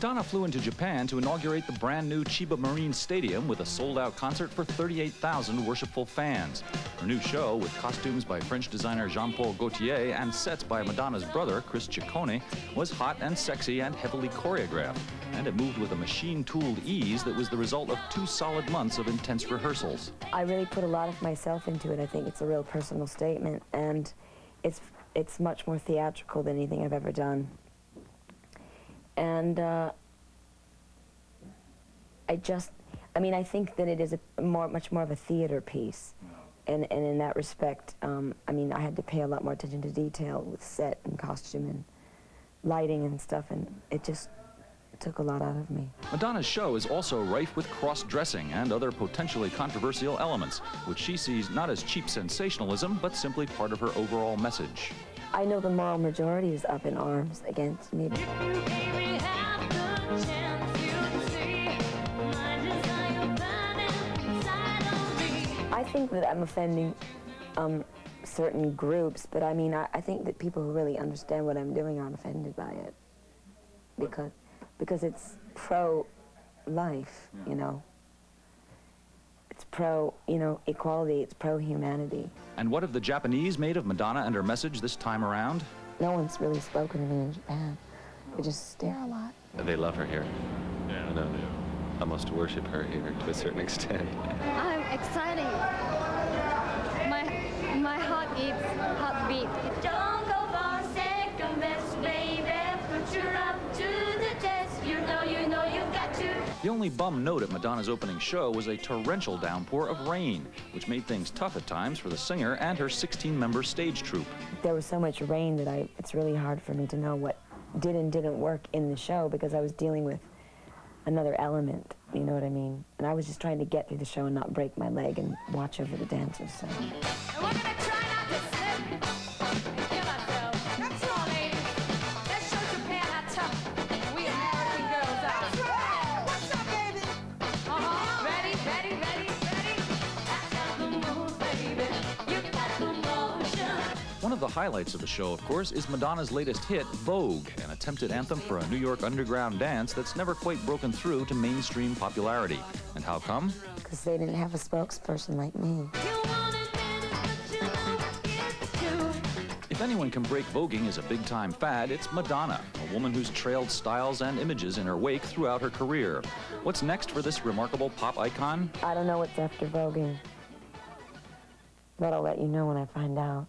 Madonna flew into Japan to inaugurate the brand new Chiba Marine Stadium with a sold out concert for 38,000 worshipful fans. Her new show, with costumes by French designer Jean Paul Gaultier and sets by Madonna's brother, Chris Ciccone, was hot and sexy and heavily choreographed. And it moved with a machine tooled ease that was the result of two solid months of intense rehearsals. I really put a lot of myself into it. I think it's a real personal statement, and it's it's much more theatrical than anything I've ever done. And uh, I just, I mean, I think that it is a more, much more of a theater piece, and and in that respect, um, I mean, I had to pay a lot more attention to detail with set and costume and lighting and stuff, and it just took a lot out of me. Madonna's show is also rife with cross dressing and other potentially controversial elements, which she sees not as cheap sensationalism, but simply part of her overall message. I know the moral majority is up in arms against me. Think that I'm offending um, certain groups, but I mean, I, I think that people who really understand what I'm doing aren't offended by it because because it's pro-life, you know. It's pro, you know, equality. It's pro-humanity. And what have the Japanese made of Madonna and her message this time around? No one's really spoken to me in Japan. They just stare a lot. They love her here. Yeah. I know. Almost worship her here to a certain extent. I'm excited. My my heart beats heartbeat. Don't go for second best, baby. Put your love to the test. You know, you know you got to. The only bum note at Madonna's opening show was a torrential downpour of rain, which made things tough at times for the singer and her 16 member stage troupe. There was so much rain that I, it's really hard for me to know what did and didn't work in the show because I was dealing with another element, you know what I mean? And I was just trying to get through the show and not break my leg and watch over the dancers. So. One of the highlights of the show, of course, is Madonna's latest hit, Vogue, an attempted anthem for a New York underground dance that's never quite broken through to mainstream popularity. And how come? Because they didn't have a spokesperson like me. You want it, baby, but you don't get to. If anyone can break voguing as a big time fad, it's Madonna, a woman who's trailed styles and images in her wake throughout her career. What's next for this remarkable pop icon? I don't know what's after voguing. But I'll let you know when I find out.